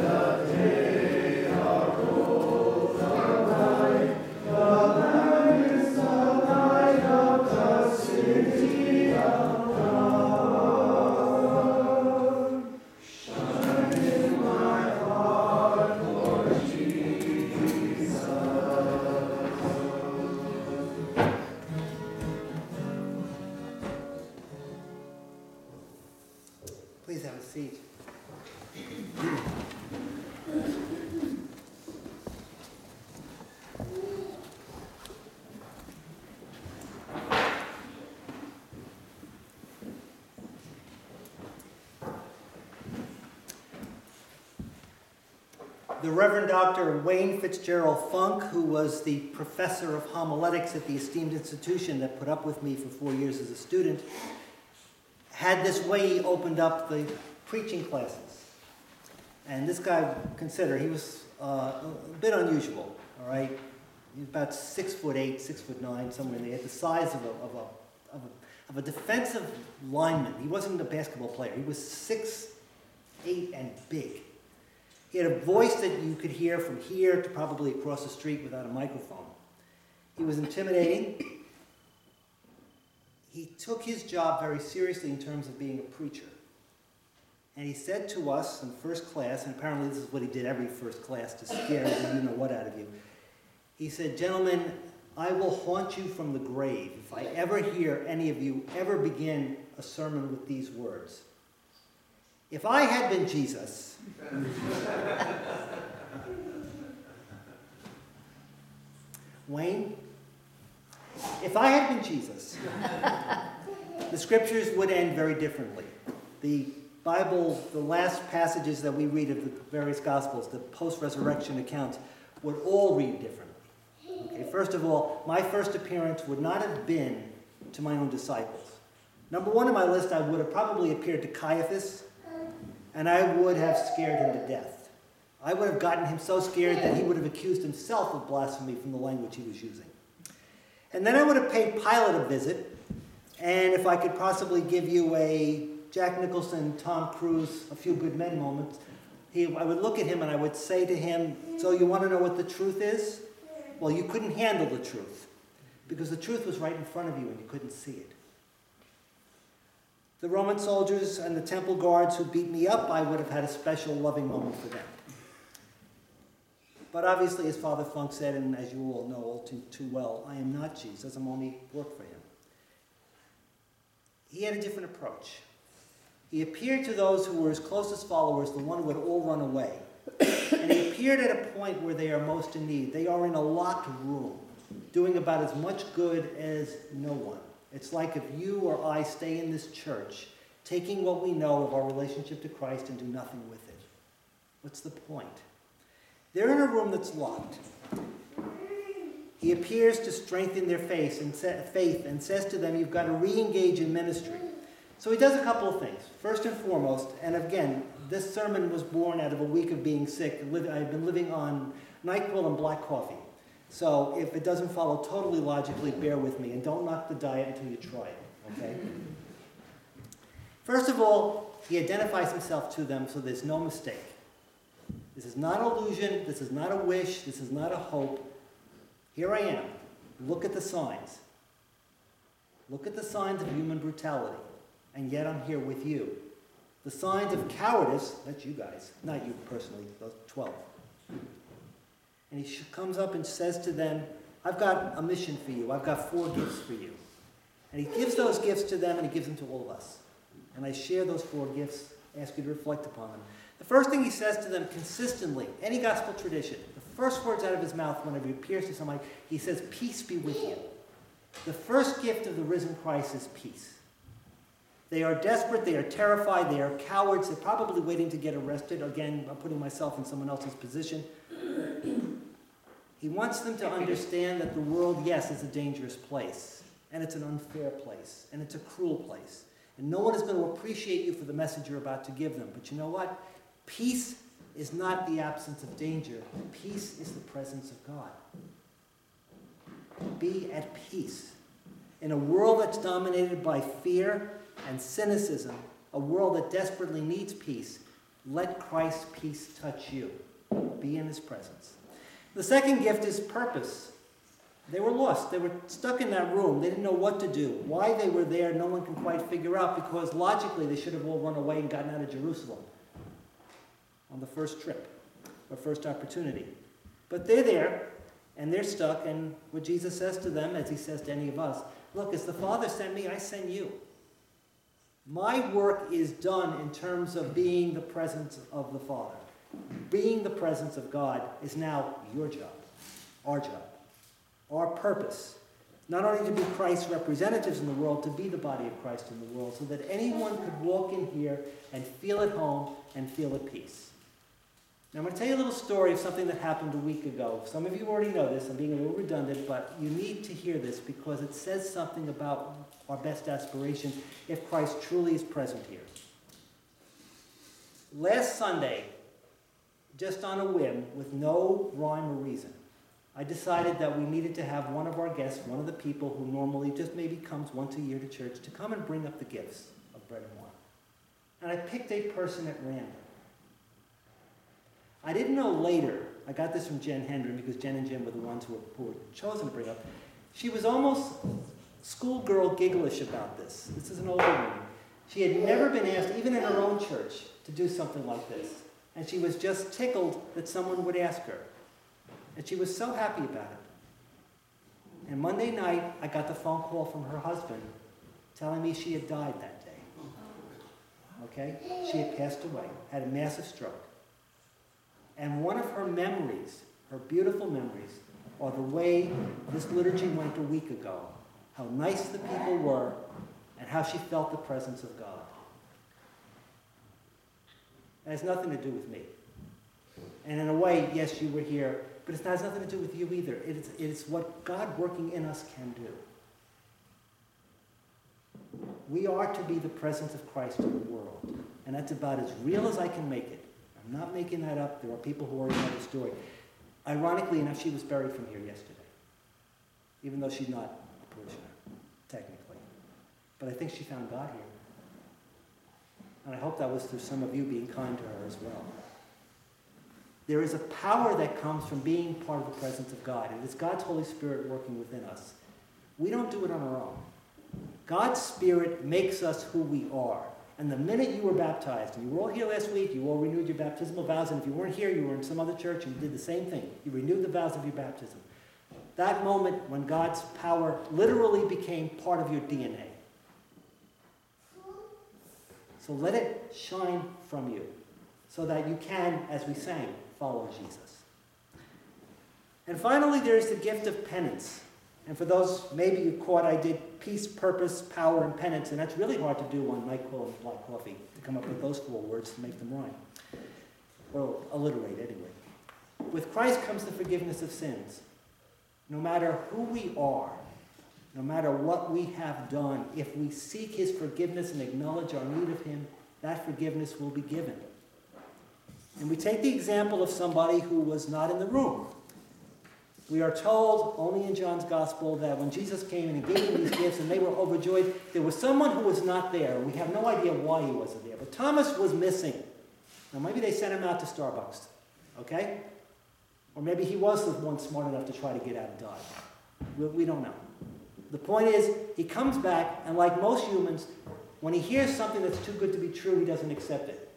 the Reverend Dr. Wayne Fitzgerald Funk, who was the professor of homiletics at the esteemed institution that put up with me for four years as a student, had this way he opened up the preaching classes. And this guy, consider, he was uh, a bit unusual, all right? He was about six foot eight, six foot nine, somewhere in there, the size of a, of a, of a, of a defensive lineman. He wasn't a basketball player. He was six, eight, and big. He had a voice that you could hear from here to probably across the street without a microphone. He was intimidating. He took his job very seriously in terms of being a preacher. And he said to us in first class, and apparently this is what he did every first class to scare the you know what out of you. He said, Gentlemen, I will haunt you from the grave if I ever hear any of you ever begin a sermon with these words. If I had been Jesus, Wayne, if I had been Jesus, the scriptures would end very differently. The Bible, the last passages that we read of the various Gospels, the post resurrection accounts, would all read differently. Okay, first of all, my first appearance would not have been to my own disciples. Number one on my list, I would have probably appeared to Caiaphas, and I would have scared him to death. I would have gotten him so scared that he would have accused himself of blasphemy from the language he was using. And then I would have paid Pilate a visit, and if I could possibly give you a Jack Nicholson, Tom Cruise, a few good men moments, he, I would look at him and I would say to him, So you want to know what the truth is? Well, you couldn't handle the truth because the truth was right in front of you and you couldn't see it. The Roman soldiers and the temple guards who beat me up, I would have had a special loving moment for them. But obviously, as Father Funk said, and as you all know all too, too well, I am not Jesus. I'm only work for him. He had a different approach. He appeared to those who were his closest followers, the one who had all run away. and he appeared at a point where they are most in need. They are in a locked room, doing about as much good as no one. It's like if you or I stay in this church, taking what we know of our relationship to Christ and do nothing with it. What's the point? They're in a room that's locked. He appears to strengthen their faith and, faith and says to them, You've got to re engage in ministry. So he does a couple of things. First and foremost, and again, this sermon was born out of a week of being sick. I've been living on NyQuil and black coffee. So if it doesn't follow totally logically, bear with me and don't knock the diet until you try it, okay? First of all, he identifies himself to them so there's no mistake. This is not illusion, this is not a wish, this is not a hope. Here I am. Look at the signs. Look at the signs of human brutality, and yet I'm here with you. The signs of cowardice, that's you guys, not you personally, those 12. And he comes up and says to them, I've got a mission for you. I've got four gifts for you. And he gives those gifts to them and he gives them to all of us. And I share those four gifts, ask you to reflect upon them. The first thing he says to them consistently, any gospel tradition, the first words out of his mouth whenever he appears to somebody, he says, Peace be with you. The first gift of the risen Christ is peace. They are desperate, they are terrified, they are cowards, they're probably waiting to get arrested. Again, I'm putting myself in someone else's position. He wants them to understand that the world, yes, is a dangerous place, and it's an unfair place, and it's a cruel place. And no one is going to appreciate you for the message you're about to give them. But you know what? Peace is not the absence of danger, peace is the presence of God. Be at peace. In a world that's dominated by fear and cynicism, a world that desperately needs peace, Let Christ's peace touch you. Be in his presence. The second gift is purpose. They were lost. They were stuck in that room. They didn't know what to do. Why they were there, no one can quite figure out because logically they should have all run away and gotten out of Jerusalem on the first trip or first opportunity. But they're there and they're stuck, and what Jesus says to them, as he says to any of us, look, as the Father sent me, I send you. My work is done in terms of being the presence of the Father. Being the presence of God is now your job, our job, our purpose. Not only to be Christ's representatives in the world, to be the body of Christ in the world, so that anyone could walk in here and feel at home and feel at peace. Now, I'm going to tell you a little story of something that happened a week ago. Some of you already know this. I'm being a little redundant, but you need to hear this because it says something about our best aspiration if Christ truly is present here. Last Sunday, just on a whim, with no rhyme or reason, I decided that we needed to have one of our guests, one of the people who normally just maybe comes once a year to church, to come and bring up the gifts of bread and wine. And I picked a person at random. I didn't know later, I got this from Jen Hendren because Jen and Jim were the ones who were, who were chosen to bring up. She was almost schoolgirl gigglish about this. This is an older woman. She had never been asked, even in her own church, to do something like this. And she was just tickled that someone would ask her. And she was so happy about it. And Monday night, I got the phone call from her husband telling me she had died that day. Okay? She had passed away, had a massive stroke. And one of her memories, her beautiful memories, are the way this liturgy went a week ago. How nice the people were, and how she felt the presence of God. It has nothing to do with me. And in a way, yes, you were here, but it has nothing to do with you either. It is, it is what God working in us can do. We are to be the presence of Christ in the world. And that's about as real as I can make it. I'm not making that up. There are people who already know the story. Ironically enough, she was buried from here yesterday, even though she's not a parishioner, technically. But I think she found God here. And I hope that was through some of you being kind to her as well. There is a power that comes from being part of the presence of God. It is God's Holy Spirit working within us. We don't do it on our own. God's Spirit makes us who we are. And the minute you were baptized, and you were all here last week, you all renewed your baptismal vows, and if you weren't here, you were in some other church, and you did the same thing. You renewed the vows of your baptism. That moment when God's power literally became part of your DNA. So let it shine from you so that you can, as we sang, follow Jesus. And finally, there is the gift of penance. And for those maybe you caught, I did peace, purpose, power, and penance. And that's really hard to do on NyQuil and black coffee, to come up with those four words to make them rhyme. Or alliterate, anyway. With Christ comes the forgiveness of sins. No matter who we are, no matter what we have done, if we seek his forgiveness and acknowledge our need of him, that forgiveness will be given. And we take the example of somebody who was not in the room. We are told only in John's Gospel that when Jesus came and he gave them these gifts and they were overjoyed, there was someone who was not there. We have no idea why he wasn't there. But Thomas was missing. Now, maybe they sent him out to Starbucks, okay? Or maybe he was the one smart enough to try to get out of Dodge. We, we don't know. The point is, he comes back, and like most humans, when he hears something that's too good to be true, he doesn't accept it.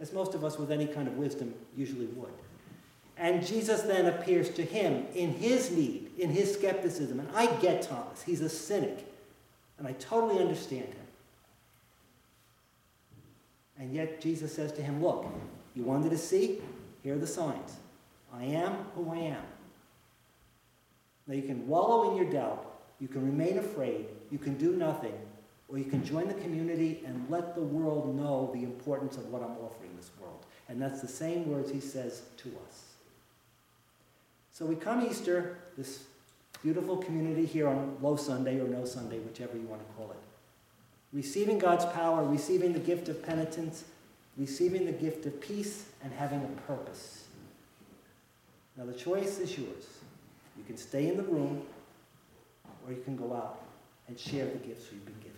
As most of us with any kind of wisdom usually would. And Jesus then appears to him in his need, in his skepticism. And I get Thomas. He's a cynic. And I totally understand him. And yet Jesus says to him, Look, you wanted to see? Here are the signs. I am who I am. Now you can wallow in your doubt. You can remain afraid. You can do nothing. Or you can join the community and let the world know the importance of what I'm offering this world. And that's the same words he says to us. So we come Easter, this beautiful community here on Low Sunday or No Sunday, whichever you want to call it. Receiving God's power, receiving the gift of penitence, receiving the gift of peace, and having a purpose. Now the choice is yours. You can stay in the room, or you can go out and share the gifts you've been given.